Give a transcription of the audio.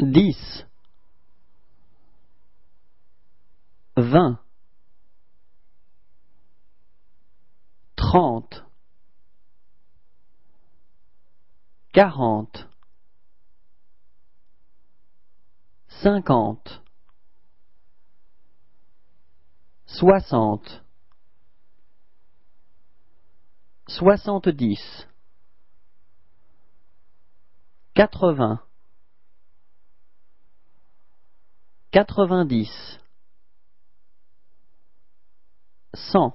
dix, vingt, trente, quarante, cinquante, soixante, soixante-dix, quatre-vingts, quatre-vingt-dix, cent